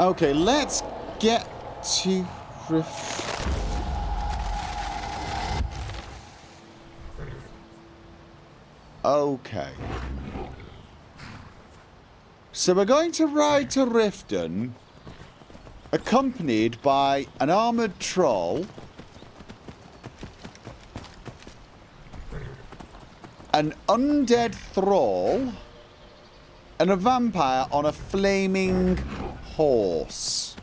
Okay, let's get to ref... Okay. So we're going to ride to Riften, accompanied by an armoured troll, an undead thrall, and a vampire on a flaming horse.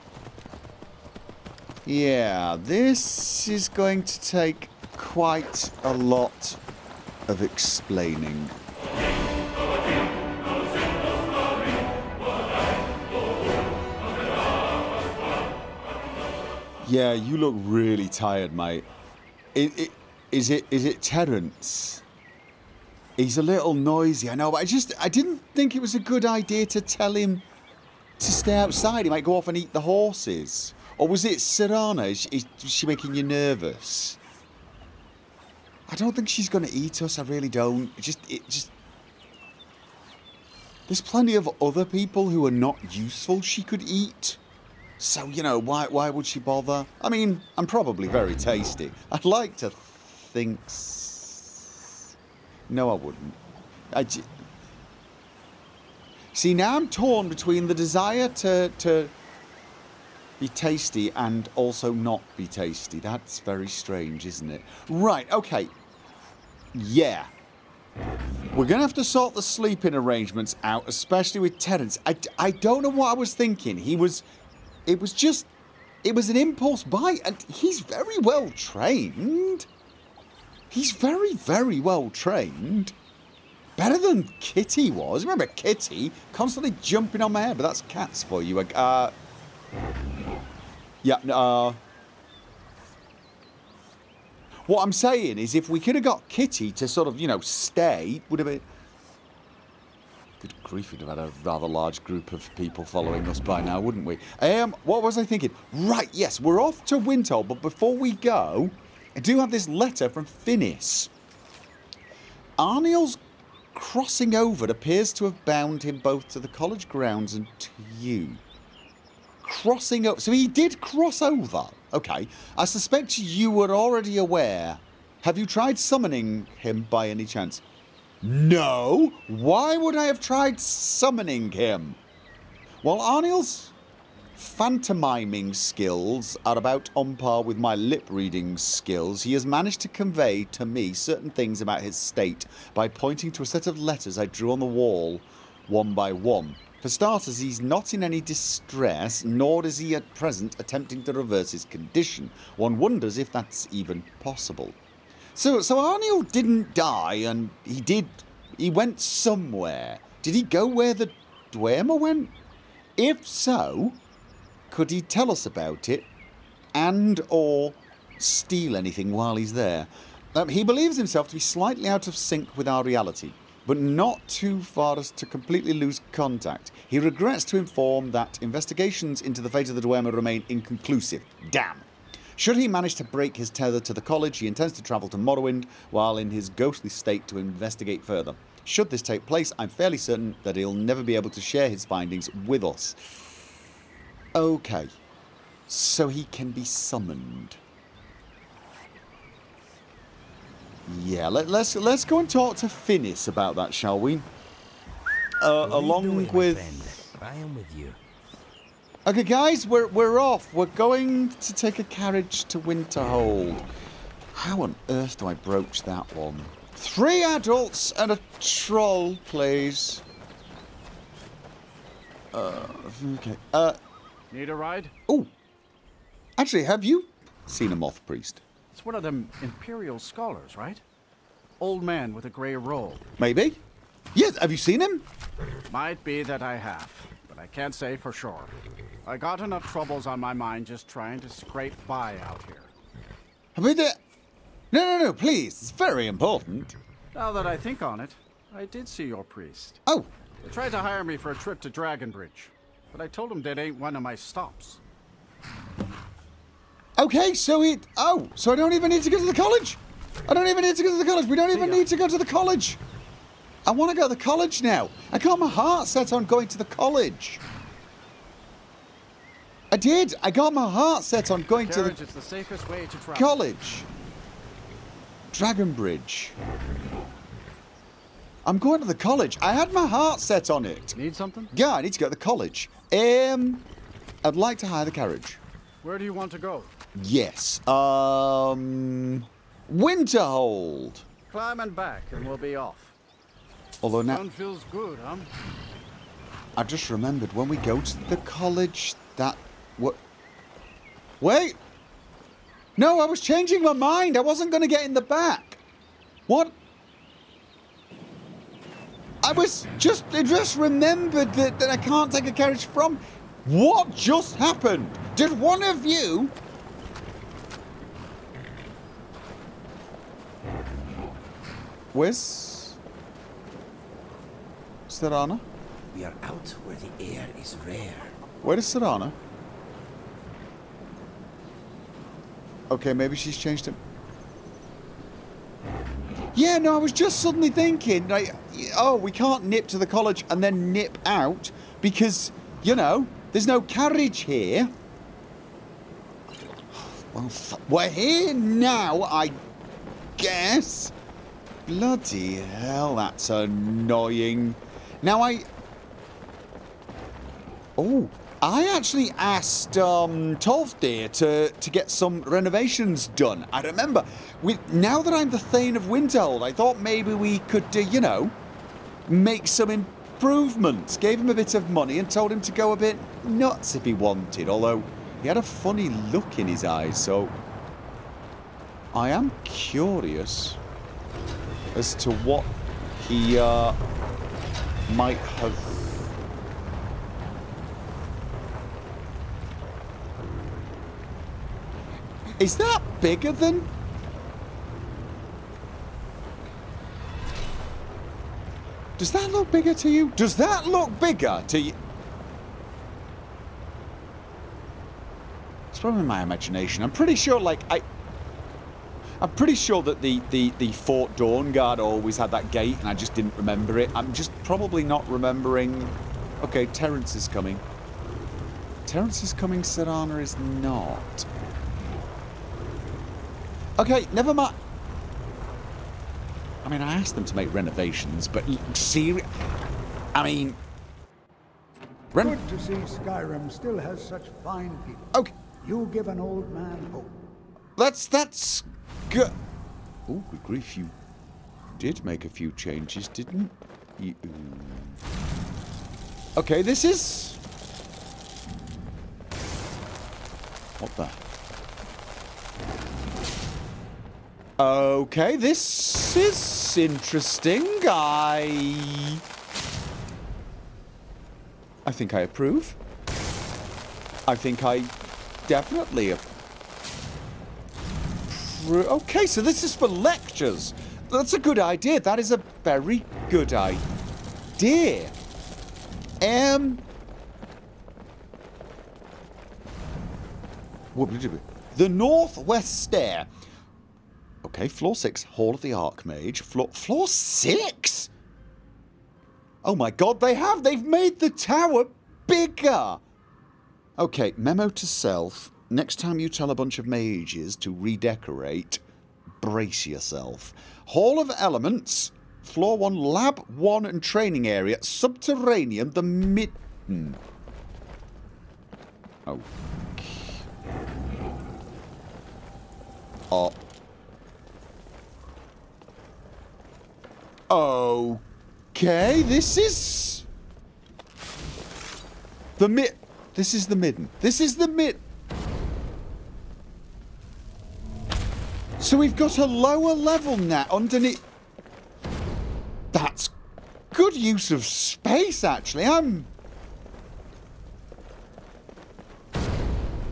Yeah, this is going to take quite a lot of explaining. Yeah, you look really tired, mate. It, it, is it is it Terence? He's a little noisy, I know, but I just I didn't think it was a good idea to tell him to stay outside. He might go off and eat the horses. Or was it Serana? Is, is she making you nervous? I don't think she's going to eat us. I really don't. Just, it just. There's plenty of other people who are not useful she could eat. So, you know, why, why would she bother? I mean, I'm probably very tasty. I'd like to think... No, I wouldn't. I See, now I'm torn between the desire to, to be tasty and also not be tasty. That's very strange, isn't it? Right, okay. Yeah. We're going to have to sort the sleeping arrangements out, especially with Terence. I, I don't know what I was thinking. He was it was just, it was an impulse buy, and he's very well trained. He's very, very well trained. Better than Kitty was. Remember Kitty? Constantly jumping on my head, but that's cats for you. Uh, yeah, uh... What I'm saying is if we could have got Kitty to sort of, you know, stay, would have been... Good grief, we'd have had a rather large group of people following us by now, wouldn't we? Um, what was I thinking? Right, yes, we're off to Winterhold, but before we go, I do have this letter from Phinis. Arniel's crossing over appears to have bound him both to the college grounds and to you. Crossing over. So he did cross over. Okay. I suspect you were already aware. Have you tried summoning him by any chance? No! Why would I have tried summoning him? While Arniel's pantomiming skills are about on par with my lip reading skills, he has managed to convey to me certain things about his state by pointing to a set of letters I drew on the wall one by one. For starters, he's not in any distress, nor is he at present attempting to reverse his condition. One wonders if that's even possible. So, so Arniel didn't die, and he did. He went somewhere. Did he go where the Dwemer went? If so, could he tell us about it, and or steal anything while he's there? Um, he believes himself to be slightly out of sync with our reality, but not too far as to completely lose contact. He regrets to inform that investigations into the fate of the Dwemer remain inconclusive. Damn. Should he manage to break his tether to the college, he intends to travel to Morrowind while in his ghostly state to investigate further. Should this take place, I'm fairly certain that he'll never be able to share his findings with us. Okay. So he can be summoned. Yeah, let, us let's go and talk to Phinis about that, shall we? Uh, along with... I am with you. Okay, guys, we're, we're off. We're going to take a carriage to Winterhold. How on earth do I broach that one? Three adults and a troll, please. Uh, okay. Uh, Need a ride? Oh, actually, have you seen a moth priest? It's one of them imperial scholars, right? Old man with a grey robe. Maybe. Yes, have you seen him? Might be that I have, but I can't say for sure. I got enough troubles on my mind just trying to scrape by out here. Mean, uh, no, no, no, please. It's very important. Now that I think on it, I did see your priest. Oh. They tried to hire me for a trip to Dragonbridge, but I told him that ain't one of my stops. Okay, so it... Oh, so I don't even need to go to the college? I don't even need to go to the college. We don't even need to go to the college. I want to go to the college now. I got my heart set on going to the college. I did. I got my heart set on going to the is the safest way to travel. college. Dragonbridge. I'm going to the college. I had my heart set on it. Need something? Yeah, I need to go to the college. Um, I'd like to hire the carriage. Where do you want to go? Yes. Um, Winterhold. Climb and back, and we'll be off. Although now feels good, huh? I just remembered when we go to the college that what? Wait. No, I was changing my mind. I wasn't going to get in the back. What? I was just I just remembered that, that I can't take a carriage from. What just happened? Did one of you? Where's Serana? We are out where the air is rare. Where is Serana? Okay, maybe she's changed it. Yeah, no, I was just suddenly thinking, like, oh, we can't nip to the college and then nip out because, you know, there's no carriage here. Well, we're here now, I guess. Bloody hell, that's annoying. Now I. Oh, I actually asked um, Tolfdir to to get some renovations done. I remember. We, now that I'm the Thane of Winterhold, I thought maybe we could, uh, you know, make some improvements. Gave him a bit of money and told him to go a bit nuts if he wanted. Although he had a funny look in his eyes, so I am curious as to what he uh, might have. Is that bigger than? Does that look bigger to you? Does that look bigger to you? It's probably my imagination. I'm pretty sure, like, I. I'm pretty sure that the, the, the Fort Dawnguard always had that gate and I just didn't remember it. I'm just probably not remembering... Okay, Terence is coming. Terence is coming, Serana is not. Okay, never mind. I mean, I asked them to make renovations, but see... I mean... Ren Good to see Skyrim still has such fine people. okay, You give an old man hope. that's... that's... good. Oh, good grief, you did make a few changes, didn't you? Okay, this is... What the... Okay, this is interesting. I... I think I approve. I think I definitely approve. Okay, so this is for lectures. That's a good idea. That is a very good idea. Um... The Northwest Stair. Okay, floor six, Hall of the Archmage. Floor floor six? Oh my god, they have! They've made the tower bigger! Okay, memo to self. Next time you tell a bunch of mages to redecorate, brace yourself. Hall of Elements, floor one, lab one and training area, subterranean, the midden. Oh. Oh. Okay, this is the mid. This is the midden. This is the mid. So we've got a lower level now underneath. That's good use of space, actually. I'm.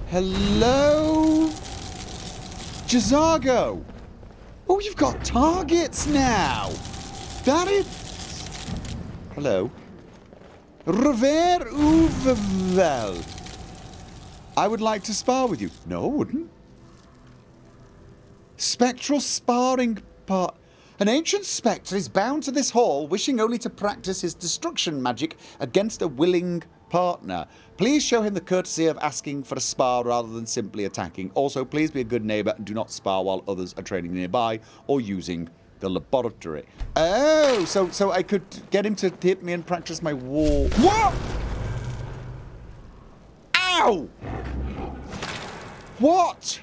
Hello, J'zargo. Oh, you've got targets now. That is. Hello. Rever Uvel. I would like to spar with you. No, I wouldn't. Spectral sparring part. An ancient spectre is bound to this hall, wishing only to practice his destruction magic against a willing partner. Please show him the courtesy of asking for a spar rather than simply attacking. Also, please be a good neighbour and do not spar while others are training nearby or using the laboratory. Oh, so so I could get him to hit me and practice my war. What? Ow! What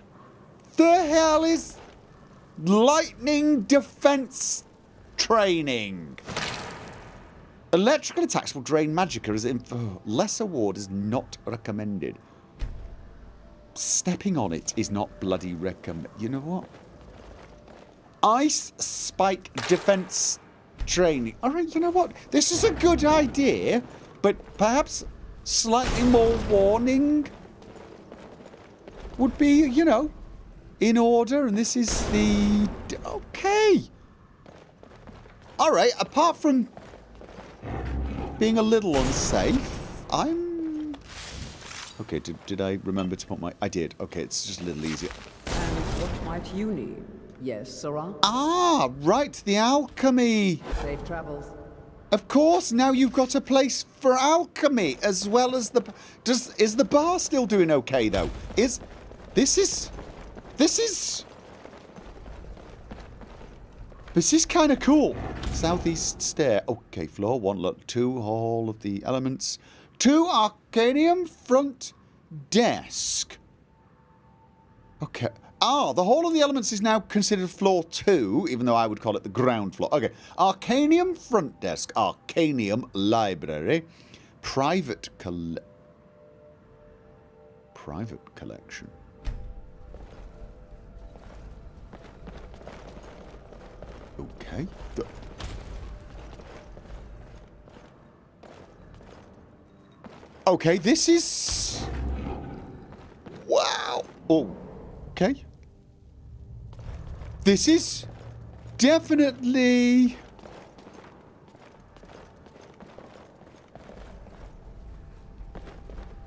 the hell is lightning defense training? Electrical attacks will drain magicka as in oh, lesser ward is not recommended. Stepping on it is not bloody recommend. You know what? Ice spike defense training. All right, you know what? This is a good idea, but perhaps slightly more warning would be, you know, in order. And this is the okay. All right. Apart from being a little unsafe, I'm okay. Did, did I remember to put my? I did. Okay, it's just a little easier. And what might you need? Yes, Sirrah? Ah, right, the alchemy. Safe travels. Of course, now you've got a place for alchemy as well as the. Does is the bar still doing okay though? Is this is this is this is kind of cool. Southeast stair. Okay, floor one, look two, hall of the elements, two arcanaeum front desk. Okay. Ah, the Hall of the Elements is now considered floor two, even though I would call it the ground floor. Okay. Arcanaeum front desk, Arcanaeum library, private coll private collection. Okay. The- Okay, this is wow. Oh, okay. This is definitely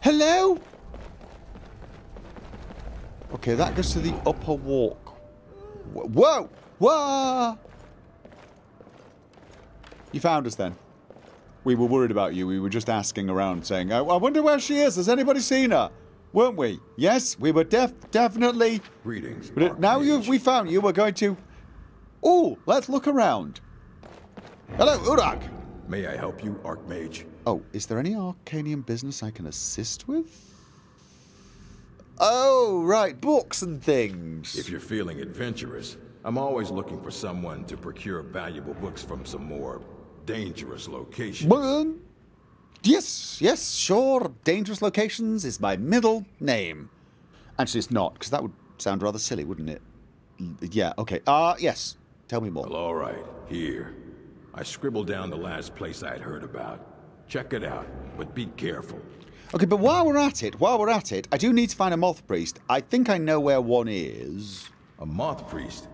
Hello? Okay, that goes to the upper walk. Whoa! Whoa! You found us then. We were worried about you. We were just asking around, saying, I, I wonder where she is. Has anybody seen her? Weren't we? Yes, we were def definitely. Greetings, But now you we found you. We're going to. Oh, let's look around. Hello, Urag. May I help you, Archmage? Oh, is there any Arcanaeum business I can assist with? Oh, right, books and things. If you're feeling adventurous, I'm always looking for someone to procure valuable books from some more dangerous locations. Yes, yes, sure. Dangerous Locations is my middle name. Actually, it's not, because that would sound rather silly, wouldn't it? Yeah, okay. Ah, uh, yes. Tell me more. Well, all right, here. I scribbled down the last place I'd heard about. Check it out, but be careful. Okay, but while we're at it, while we're at it, I do need to find a moth priest. I think I know where one is. A moth priest?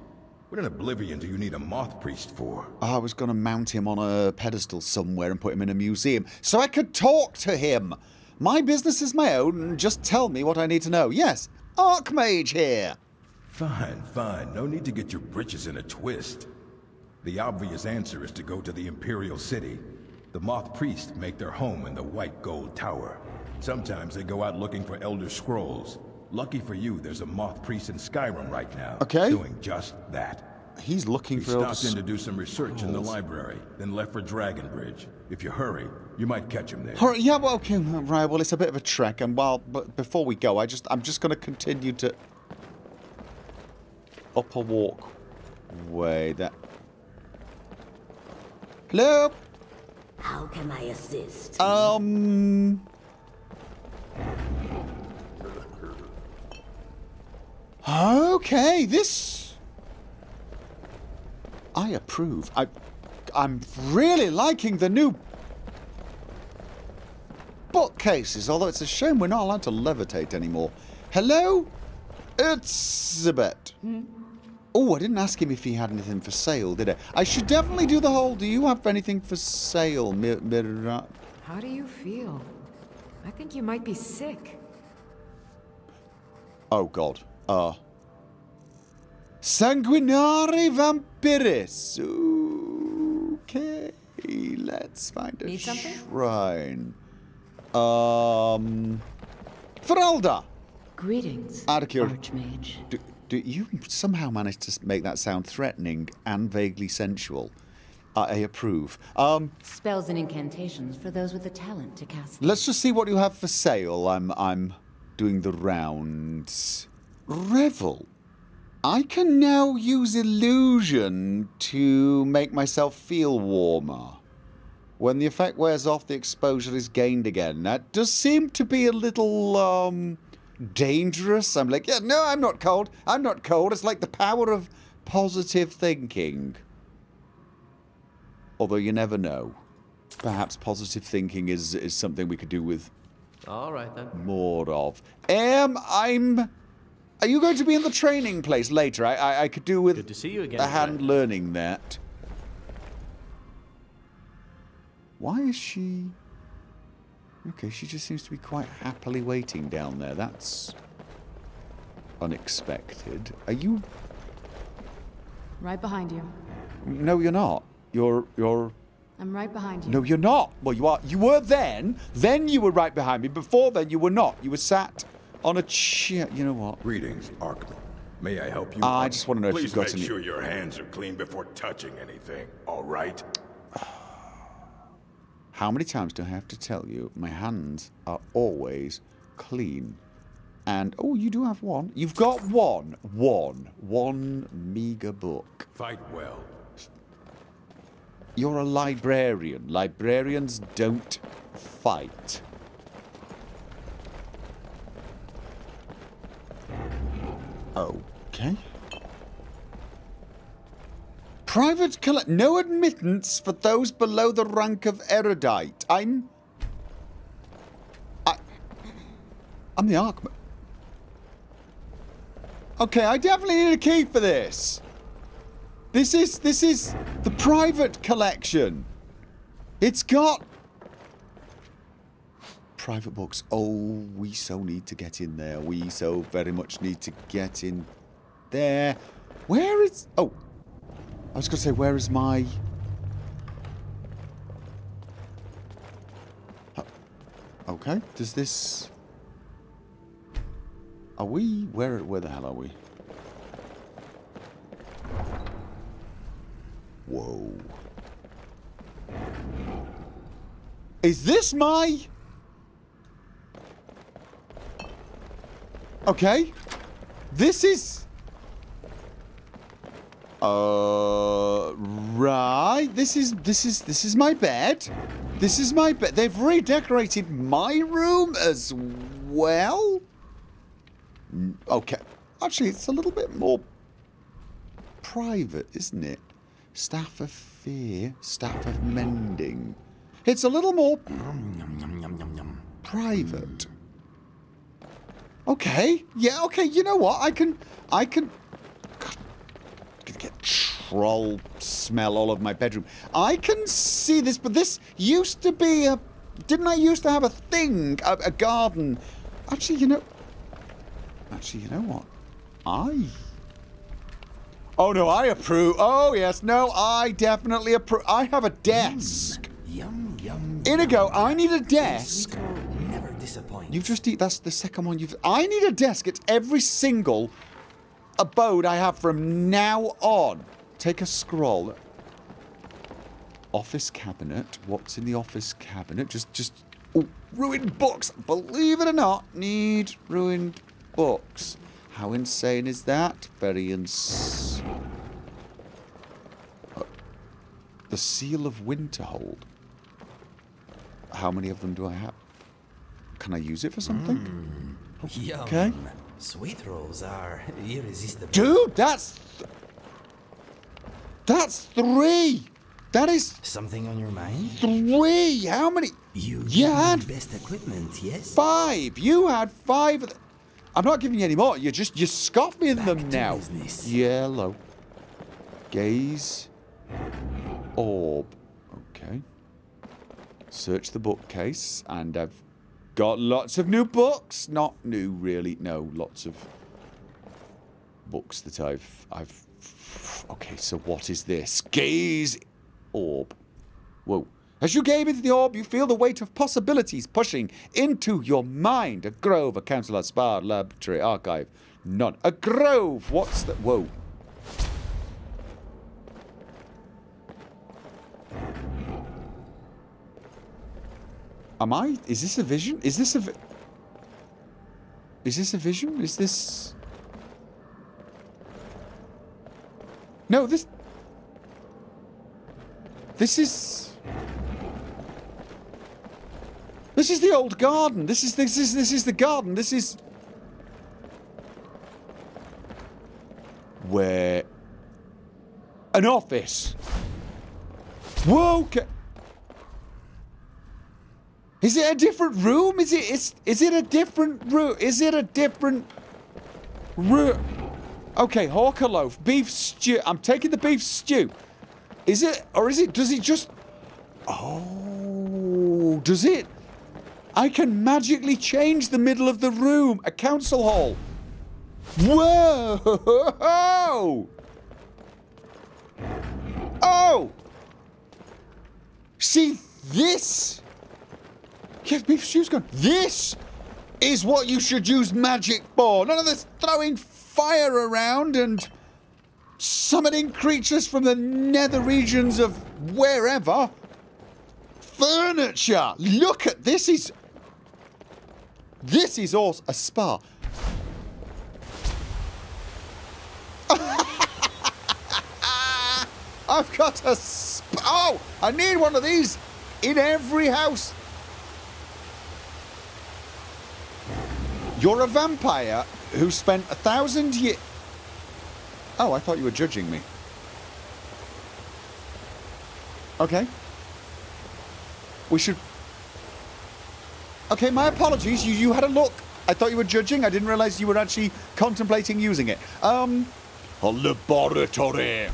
What in Oblivion do you need a moth priest for? I was going to mount him on a pedestal somewhere and put him in a museum so I could talk to him. My business is my own, just tell me what I need to know. Yes, Archmage here. Fine, fine. No need to get your britches in a twist. The obvious answer is to go to the Imperial City. The Moth Priests make their home in the White Gold Tower. Sometimes they go out looking for Elder Scrolls. Lucky for you, there's a Moth Priest in Skyrim right now. Okay. Doing just that. He's looking He for Elder stopped in to do some research in the library, then left for Dragonbridge. If you hurry, you might catch him there. Hurry, yeah, well, okay, right. Well, it's a bit of a trek, and while but before we go, I just I'm just going to continue to upper walk way that. Hello. How can I assist? Um. Okay, this. I approve. I, I'm really liking the new bookcases. Although it's a shame we're not allowed to levitate anymore. Hello, it's a bit. Oh, I didn't ask him if he had anything for sale, did I? I should definitely do the whole. Do you have anything for sale, Mir- Mira? How do you feel? I think you might be sick. Oh God. Uh. Sanguinare vampiris. Okay, let's find a Need something? shrine. Um. Faralda! Greetings, Archmage. Do, do you somehow managed to make that sound threatening and vaguely sensual? I, I approve. Um, Spells and incantations for those with the talent to cast. them. let's just see what you have for sale. I'm I'm doing the rounds. Revel. I can now use illusion to make myself feel warmer. When the effect wears off, the exposure is gained again. That does seem to be a little um dangerous. I'm like, yeah, no, I'm not cold. I'm not cold. It's like the power of positive thinking. Although you never know. Perhaps positive thinking is is something we could do with All right then. more of. Um, I'm. Are you going to be in the training place later? I I, I could do with Good to see you again. a hand friend. learning that. Why is she? Okay, she just seems to be quite happily waiting down there. That's unexpected. Are you? Right behind you. No, you're not. You're you're. I'm right behind you. No, you're not. Well, you are. You were then. Then you were right behind me. Before then, you were not. You were sat on a chair. You know what? Greetings, Archmage. May I help you? I just wanna know if Please you've got make sure your hands are clean before touching anything. All right? How many times do I have to tell you my hands are always clean? And oh, you do have one. You've got one, one, one meager book. Fight well. You're a librarian. Librarians don't fight. Okay. Private collect. No admittance for those below the rank of erudite. I'm. I. I'm the Archmage. Okay, I definitely need a key for this. This is this is the private collection. It's got private books. Oh, we so need to get in there. We so very much need to get in there. Where is Oh. I was going to say where is my Uh, Okay, does this Are we where where the hell are we? Whoa. Is this my... Okay. This is... Uh, right. This is, this is, this is my bed. This is my bed. They've redecorated my room as well. Okay. Actually, it's a little bit more private, isn't it? Staff of fear, staff of mending. It's a little more private. Okay. Yeah, okay, you know what? I can I can gonna get troll smell all over my bedroom. I can see this, but this used to be a didn't I used to have a thing, a, a garden? Actually, you know Actually, you know what? I Oh no, I approve. Oh yes, no, I definitely approve. I have a desk. Yum, yum. Inigo, I need a desk. Disappoints. You've just eat. That's the second one you've. I need a desk at every single abode I have from now on. Take a scroll. Office cabinet. What's in the office cabinet? Just, just. Oh, ruined books. Believe it or not, need ruined books. How insane is that? Very ins. Uh, the seal of Winterhold. How many of them do I have? Can I use it for something? Mm. Yum. Okay. Sweet rolls are irresistible. Dude, that's. Th- that's three! That is Something on your mind? three! How many? You You had best equipment, yes? five! You had five! I'm not giving you any more. You just. You scoff me in Back them now. business. Yellow. Gaze. Orb. Okay. Search the bookcase, and I've got lots of new books. Not new, really. No, lots of books that I've I've. Okay, so what is this? Gaze orb. Whoa. As you gaze into the orb, you feel the weight of possibilities pushing into your mind. A grove, a council, a spa, laboratory, archive. None. A grove! What's that? Whoa. Am I? Is this a vision? Is this a... Is this a vision? Is this... No, this... This is... This is the old garden. This is this is this is the garden. This is where an office. Whoa! Is it a different room? Is it is is it a different room? Is it a different room? Okay, hawker loaf, beef stew. I'm taking the beef stew. Is it or is it? Does it just? Oh, does it? I can magically change the middle of the room. A council hall. Whoa! Oh! See, this... Yes, beef stew's gone. This is what you should use magic for. None of this throwing fire around and summoning creatures from the nether regions of wherever. Furniture! Look at this is this is also a spa. I've got a spa. Oh, I need one of these in every house. You're a vampire who spent a thousand years. Oh, I thought you were judging me. Okay. We should Okay, my apologies. You, you had a look. I thought you were judging. I didn't realize you were actually contemplating using it. Um, a laboratory.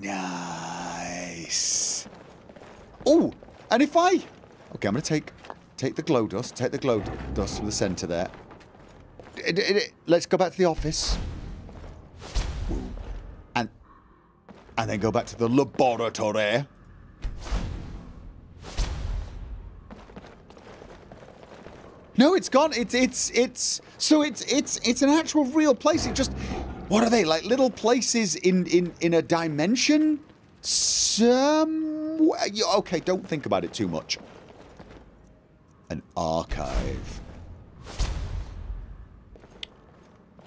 Nice. Oh, and if I... Okay, I'm going to take take the glow dust. Take the glow dust from the centre there. let's go back to the office. And, and then go back to the laboratory. No, it's gone. It's it's it's so it's it's it's an actual real place. It just what are they like little places in in in a dimension? Some okay. Don't think about it too much. An archive.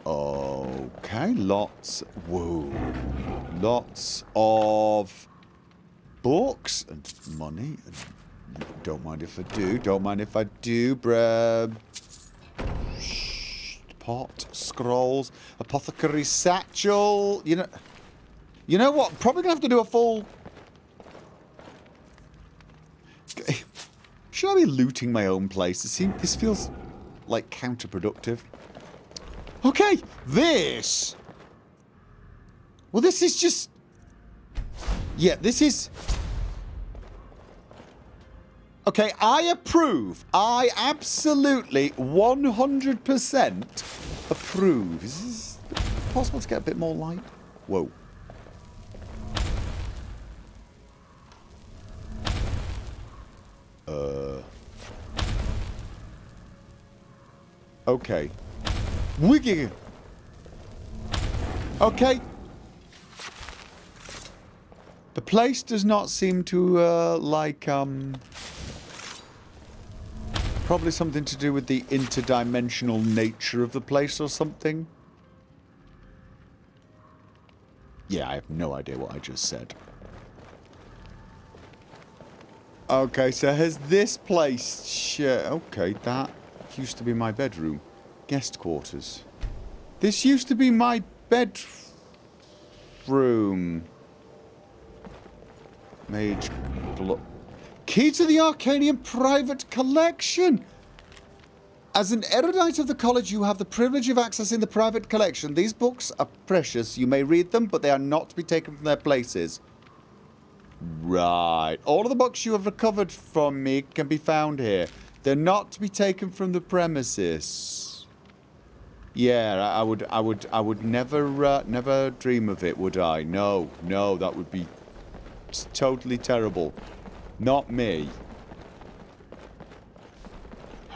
Okay, lots. Whoa, lots of books and money don't mind if I do. Don't mind if I do. Bruh. Pot, scrolls, apothecary satchel. You know, you know what? Probably gonna have to do a full. Should I be looting my own place? It seems, this feels like counterproductive. Okay, this. Well, this is just. Yeah, this is Okay, I approve. I absolutely 100% approve. Is this possible to get a bit more light? Whoa. Uh. Okay. Wiggy. Okay. The place does not seem to, uh, like, um... Probably something to do with the interdimensional nature of the place or something. Yeah, I have no idea what I just said. Okay, so has this place... Okay, that used to be my bedroom. Guest quarters. This used to be my bedroom. Mage... Key to the Arcanaeum private collection. As an erudite of the college, you have the privilege of accessing the private collection. These books are precious. You may read them, but they are not to be taken from their places. Right. All of the books you have recovered from me can be found here. They're not to be taken from the premises. Yeah, I would, I would, I would never, uh, never dream of it, would I? No, no, that would be totally terrible. Not me.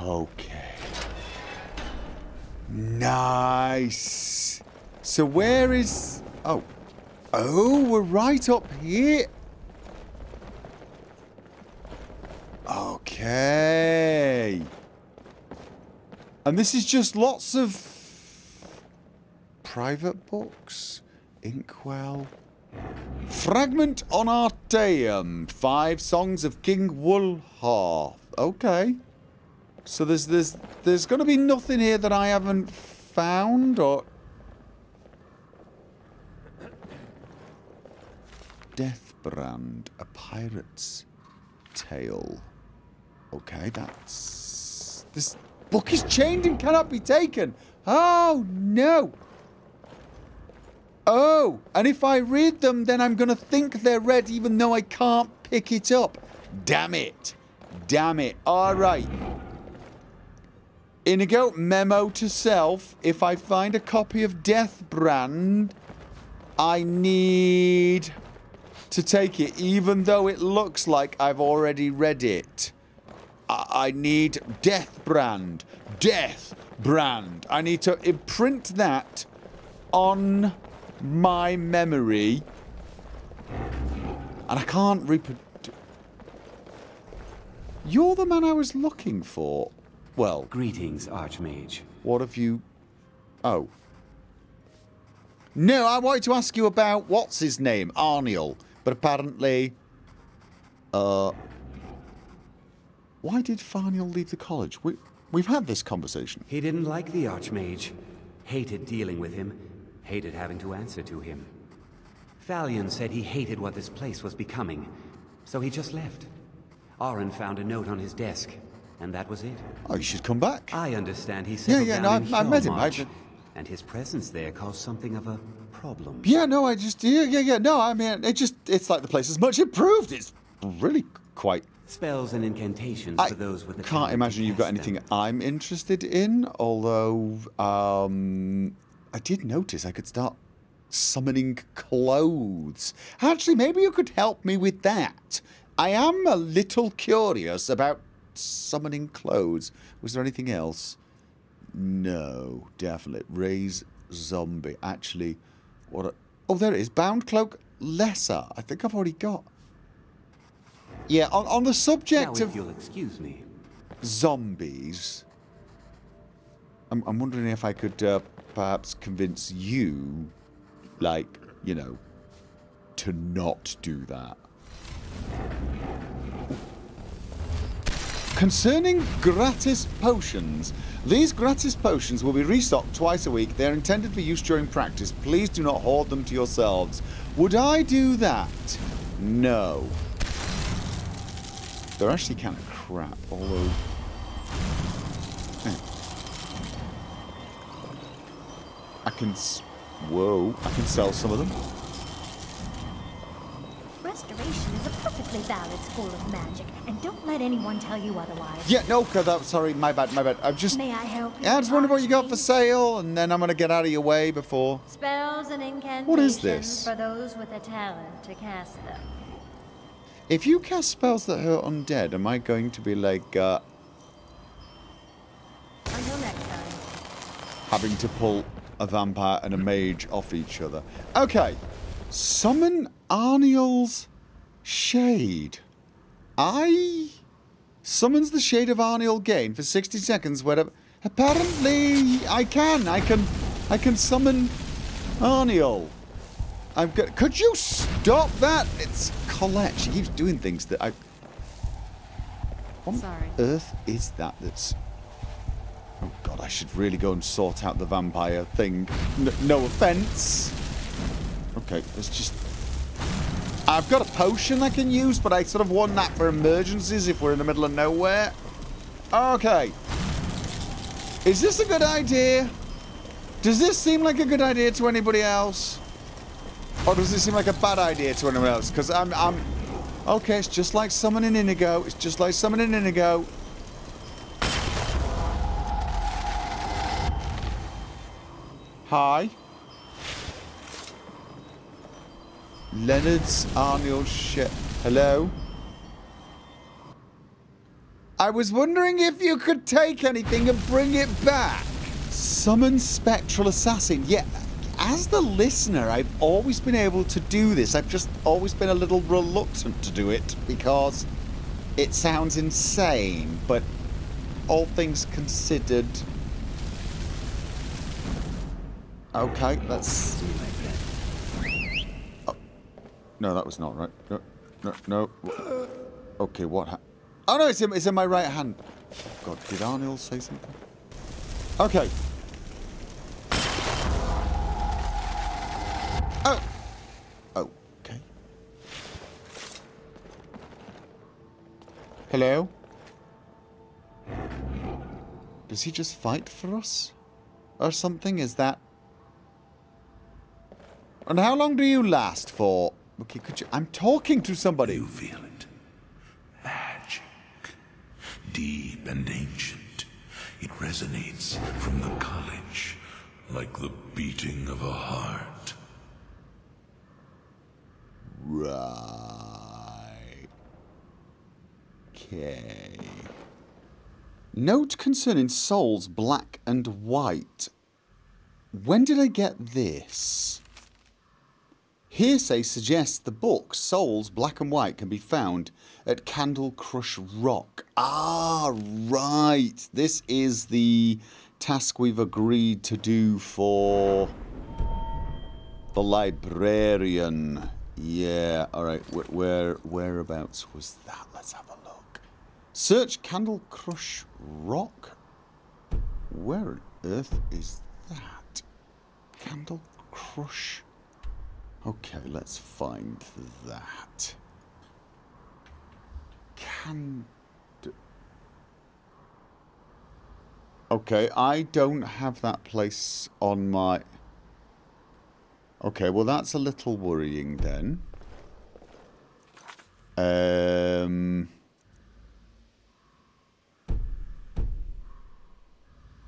Okay. Nice. So where is... Oh. Oh, we're right up here. Okay. And this is just lots of private books. Inkwell. Fragment on Artaeum. Five songs of King Wulharth. Okay. So there's there's there's gonna be nothing here that I haven't found or Deathbrand, a pirate's tale. Okay, that's this book is chained and cannot be taken. Oh no. Oh, and if I read them, then I'm gonna think they're read even though I can't pick it up. Damn it. Damn it. Alright. Inigo, memo to self. If I find a copy of Deathbrand, I need to take it, even though it looks like I've already read it. I, I need Deathbrand. I need to imprint that on my memory. And I can't reproduce. You're the man I was looking for. Well, Greetings, Archmage. what have you... Oh. No, I wanted to ask you about what's his name, Arniel. But apparently... Uh... Why did Farniel leave the college? We, we've had this conversation. He didn't like the Archmage. Hated dealing with him. Hated having to answer to him. Thalion said he hated what this place was becoming. So he just left. Aron found a note on his desk. And that was it. Oh, you should come back. I understand he said. Yeah, yeah, no, I, I met him. I, Hillmarch, And his presence there caused something of a problem. yeah, no, I just... Yeah, yeah, yeah. No, I mean, it just... It's like the place is much improved. It's really quite... Spells and incantations I for those with the can't imagine you've got anything them. I'm interested in, although um, I did notice I could start summoning clothes. Actually, maybe you could help me with that. I am a little curious about summoning clothes. Was there anything else? No, definitely. Raise zombie. Actually, what? A, oh, there it is. Bound cloak lesser. I think I've already got. Yeah, on, on the subject if of you'll excuse me. zombies. I'm, I'm wondering if I could uh, perhaps convince you, like, you know, to not do that. Concerning gratis potions, these gratis potions will be restocked twice a week. They're intended for use during practice. Please do not hoard them to yourselves. Would I do that? No. They're actually kind of crap, although... Hey. I can... Whoa. I can sell some of them. Restoration is a perfectly valid school of magic, and don't let anyone tell you otherwise. Yeah, no, cause that, sorry, my bad, my bad. I'm just... May I help you? Yeah, I just wondered what you got for sale, and then I'm gonna get out of your way before... Spells and incantations What is this? for those with a talent to cast them. If you cast spells that hurt undead, am I going to be like, uh, Until next time. having to pull a vampire and a mage off each other? Okay. Summon Arniel's Shade. I... Summons the Shade of Arniel Gane for 60 seconds wherever... Apparently, I can. I can... I can summon Arniel. I'm go- Could you stop that? It's Colette. She keeps doing things that I... What on Sorry. earth is that that's... Oh god, I should really go and sort out the vampire thing. N no offence. Okay, let's just... I've got a potion I can use, but I sort of want that for emergencies if we're in the middle of nowhere. Okay. Is this a good idea? Does this seem like a good idea to anybody else? Or does this seem like a bad idea to anyone else? Because I'm, I'm... Okay, it's just like summoning Inigo. It's just like summoning Inigo. Hi. Leonard's Arnold shit. Hello? I was wondering if you could take anything and bring it back. Summon Spectral Assassin. Yeah, as the listener, I've always been able to do this. I've just always been a little reluctant to do it because it sounds insane, but all things considered. Okay, let's. Oh. No, that was not right. No, no, no. Okay, what? Oh no, it's in, it's in my right hand. God, did Arnold say something? Okay. Hello? Does he just fight for us? Or something? Is that... And how long do you last for? Okay, could you... I'm talking to somebody. You feel it. Magic. Deep and ancient. It resonates from the college like the beating of a heart. Right. Okay. Note concerning souls black and white. When did I get this? Hearsay suggests the book Souls Black and White can be found at Candle Crush Rock. Ah, right. This is the task we've agreed to do for the librarian. Yeah, alright. Where, where, whereabouts was that? Let's have a look. Search Candle Crush Rock? Where on earth is that? Candle Crush Okay, let's find that. Can... Okay, I don't have that place on my... Okay, well that's a little worrying then. Um...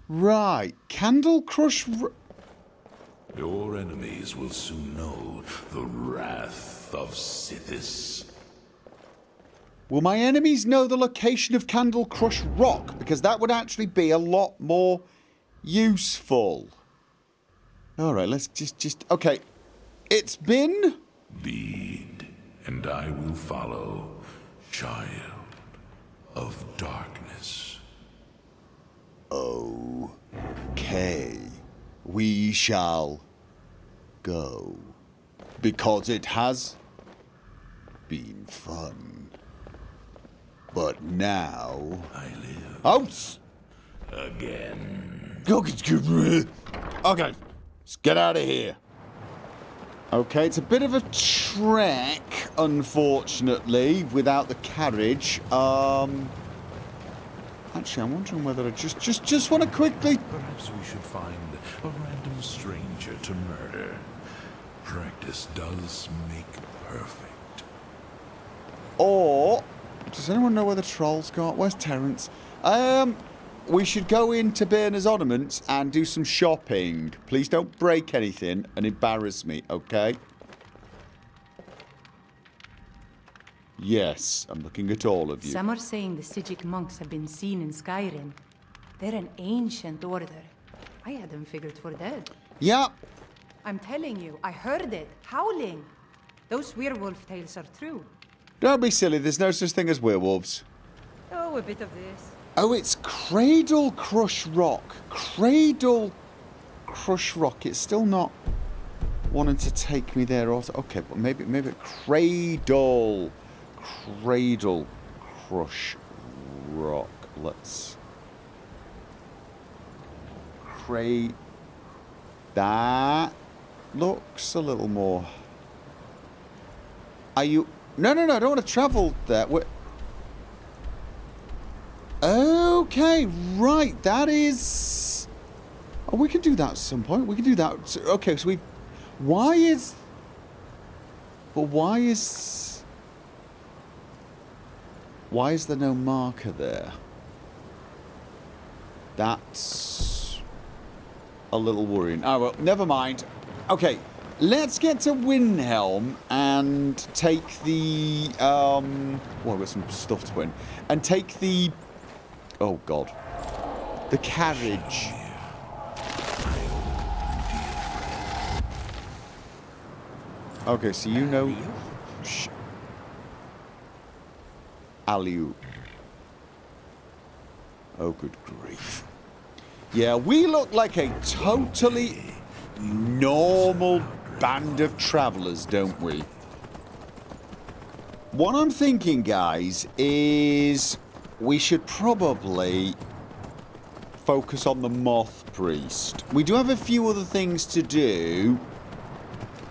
Right, Candle Crush... Your enemies will soon know the wrath of Sithis. Will my enemies know the location of Candle Crush Rock? Because that would actually be a lot more useful. Alright, let's just, just, okay. It's been... Lead, and I will follow, child of darkness. Okay. We shall go. Because it has been fun. But now... I live. Out! Again. Okay, let's get out of here. Okay, it's a bit of a trek, unfortunately, without the carriage. Um, actually, I'm wondering whether I just, just, just want to quickly. Perhaps we should find a random stranger to murder. Practice does make perfect. Or does anyone know where the trolls got? Where's Terence? Um, we should go into Birna's Oddments and do some shopping. Please don't break anything and embarrass me, okay? Yes, I'm looking at all of you. Some are saying the Psijic monks have been seen in Skyrim. They're an ancient order. I had them figured for dead. Yeah. I'm telling you, I heard it, howling. Those werewolf tales are true. Don't be silly, there's no such thing as werewolves. Oh, a bit of this. Oh, it's Cradle Crush Rock. Cradle Crush Rock. It's still not wanting to take me there. Also, okay, but maybe maybe Cradle, Cradle Crush Rock. Let's Cra. That looks a little more. Are you? No, no, no. I don't want to travel there. We're, Okay, right. That is. Oh, we can do that at some point. We can do that. Okay, so we. Why is. But why is. Why is there no marker there? That's. a little worrying. Oh, well, never mind. Okay, let's get to Windhelm and take the, um, well, I've got some stuff to put in, and take the, oh God, the carriage. Okay, so you know, Shh. Aliu. Oh, good grief. Yeah, we look like a totally normal band of travelers, don't we? What I'm thinking, guys, is we should probably focus on the Moth Priest. We do have a few other things to do,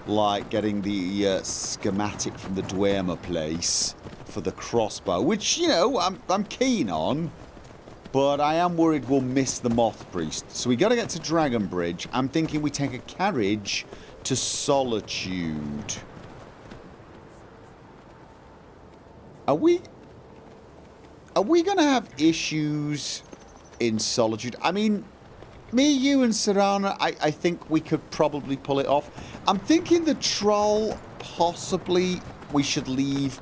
like getting the uh, schematic from the Dwemer place for the crossbow, which, you know, I'm, I'm keen on. But I am worried we'll miss the Moth Priest. So we got to get to Dragonbridge. I'm thinking we take a carriage to Solitude. Are we... Are we going to have issues in Solitude? I mean, me, you and Serana, I, I think we could probably pull it off. I'm thinking the Troll, possibly we should leave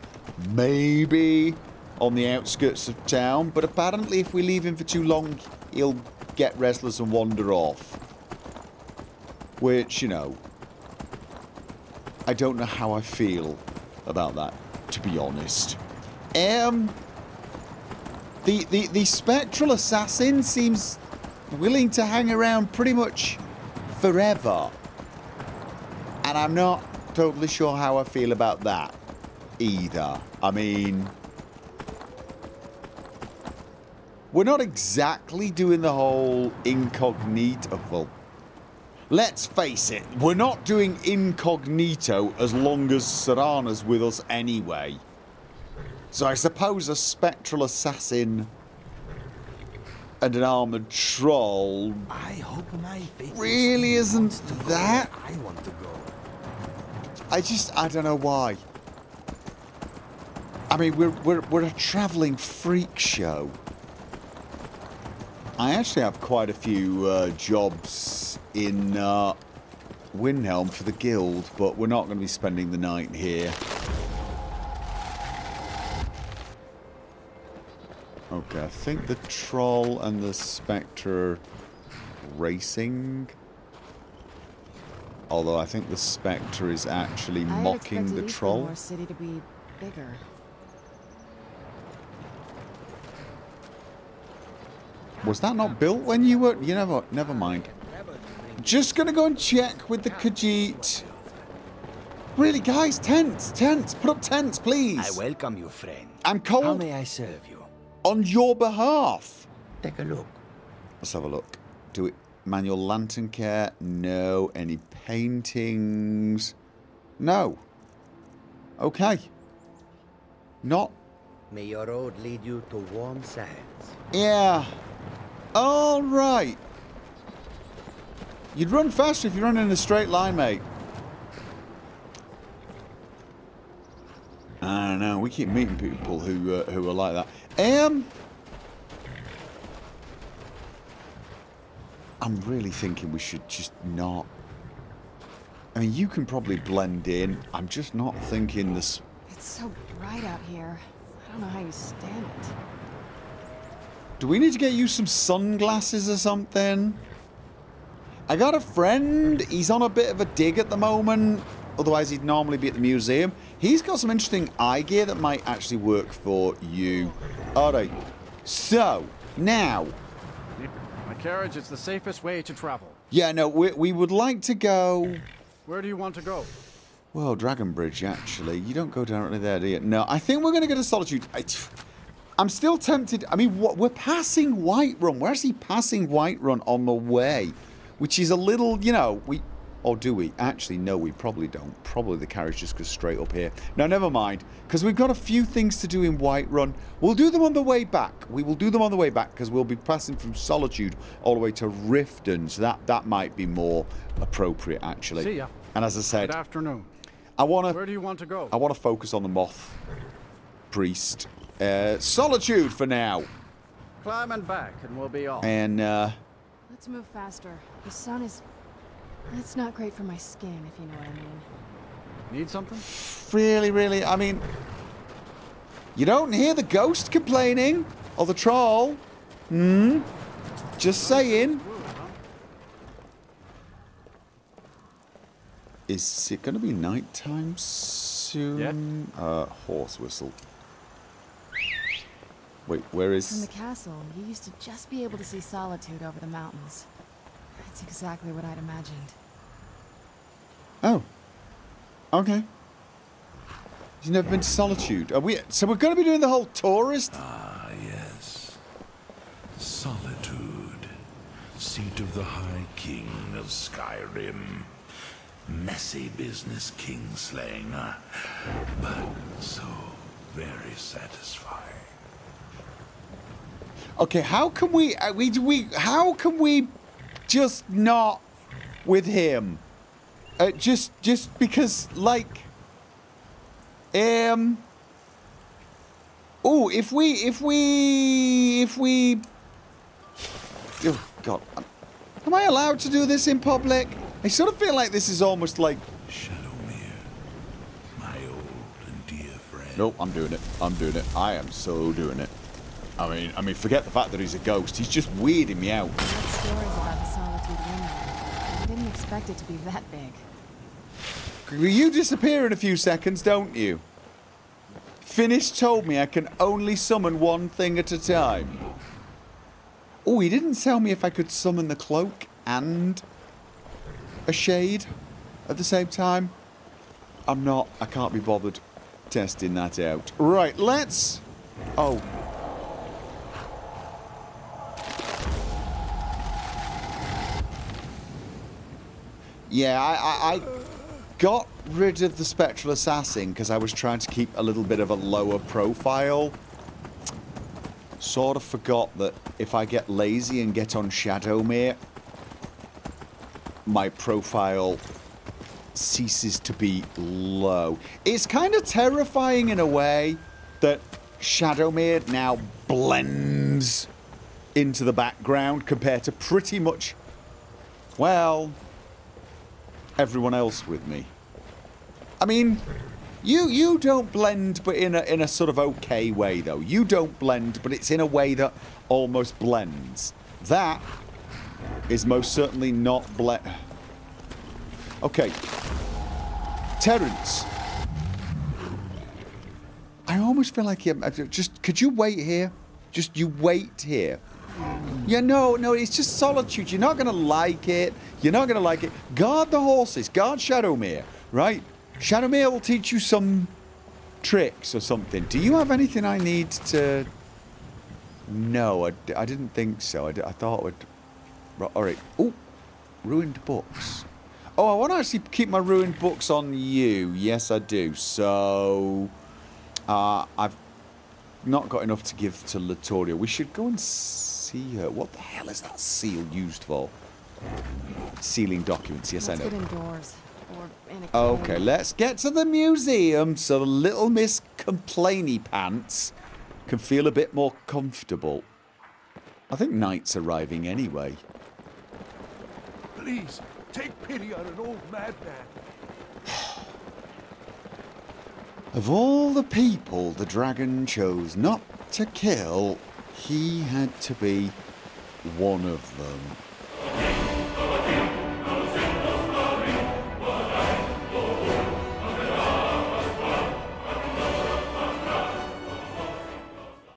maybe on the outskirts of town, but apparently if we leave him for too long, he'll get restless and wander off. Which, you know, I don't know how I feel about that, to be honest. Um, the, the, the Spectral Assassin seems willing to hang around pretty much forever. And I'm not totally sure how I feel about that either. I mean... We're not exactly doing the whole incognito... Well, let's face it, we're not doing incognito as long as Serana's with us anyway. So I suppose a spectral assassin and an armored troll I hope my really isn't that. I want to go. I just, I don't know why. I mean, we're, we're, we're a travelling freak show. I actually have quite a few uh, jobs in uh, Windhelm for the guild, but we're not going to be spending the night here. Okay, I think the troll and the spectre racing. Although I think the spectre is actually I mocking the troll. City to be bigger. Was that not built when you were? You never. Never mind. Just gonna go and check with the Khajiit. Really, guys, tents, tents. Put up tents, please. I welcome you, friend. I'm cold. How may I serve you? On your behalf. Take a look. Let's have a look. Do it. Manual lantern care? No. Any paintings? No. Okay. Not. May your road lead you to warm sands. Yeah. All right. You'd run faster if you run in a straight line, mate. I don't know. We keep meeting people who uh, who are like that. Um, I'm really thinking we should just not. I mean, you can probably blend in. I'm just not thinking this. It's so bright out here. I don't know how you stand it. Do we need to get you some sunglasses or something? I got a friend. He's on a bit of a dig at the moment. Otherwise, he'd normally be at the museum. He's got some interesting eye gear that might actually work for you. All right. So, now. My carriage is the safest way to travel. Yeah, no, we, we would like to go... Where do you want to go? Well, Dragonbridge, actually. You don't go directly there, do you? No, I think we're going to go to Solitude. I, I'm still tempted. I mean, what, we're passing Whiterun. We're actually passing Whiterun on the way. Which is a little, you know, we... Or do we? Actually, no, we probably don't. Probably the carriage just goes straight up here. No, never mind. Because we've got a few things to do in Whiterun. We'll do them on the way back. We will do them on the way back because we'll be passing from Solitude all the way to Riften. So that, that might be more appropriate, actually. See ya. And as I said, Good afternoon. I want to... Where do you want to go? I want to focus on the Moth Priest. Uh, solitude for now. Climb and back, and we'll be off. And, uh... Let's move faster. The sun is... It's not great for my skin, if you know what I mean. Need something? Really, really, I mean... You don't hear the ghost complaining? Or the troll? Hmm? Just saying. Is it going to be nighttime soon? Uh, horse whistle. Wait, where is... From is... the castle, you used to just be able to see Solitude over the mountains. That's exactly what I'd imagined. Oh. Okay. You've never been to Solitude. Are we... So we're going to be doing the whole tourist... Ah, yes. Solitude. Seat of the High King of Skyrim. Messy business kingslaying, huh? But so very satisfying. Okay, how can we... Uh, we, we... How can we just not with him? Uh, just... Just because, like... Um... Oh, if we... If we... If we... Oh, God. Am I allowed to do this in public? I sort of feel like this is almost like... My old and dear. Nope, I'm doing it. I'm doing it. I am so doing it. I mean, I mean, forget the fact that he's a ghost. He's just weirding me out. I read stories about the Solitude Windmill. I didn't expect it to be that big. You disappear in a few seconds, don't you? Phinis told me I can only summon one thing at a time. Oh, he didn't tell me if I could summon the cloak and a shade at the same time. I'm not. I can't be bothered testing that out. Right, let's... Oh. Yeah, I, I, I got rid of the Spectral Assassin because I was trying to keep a little bit of a lower profile. Sort of forgot that if I get lazy and get on Shadowmere, my profile ceases to be low. It's kind of terrifying in a way that Shadowmere now blends into the background compared to pretty much, well, everyone else with me. I mean, you you don't blend, but in a in a sort of okay way though. You don't blend, but it's in a way that almost blends. That is most certainly not blend. Okay, Terence. I almost feel like you just could you wait here? Just you wait here. Yeah, no, no, it's just solitude. You're not going to like it. You're not going to like it. Guard the horses. Guard Shadowmere, right? Shadowmere will teach you some tricks or something. Do you have anything I need to... No, I, I didn't think so. I, I thought it would... All right. Oh, ruined books. Oh, I want to actually keep my ruined books on you. Yes, I do. So, uh, I've not got enough to give to Latoria. We should go and see her. What the hell is that seal used for? Sealing documents. Yes, Let's I know. get indoors. Or in a Okay, let's get to the museum so little Miss Complainy Pants can feel a bit more comfortable. I think night's arriving anyway. Please, take pity on an old madman. Of all the people the dragon chose not to kill, he had to be one of them.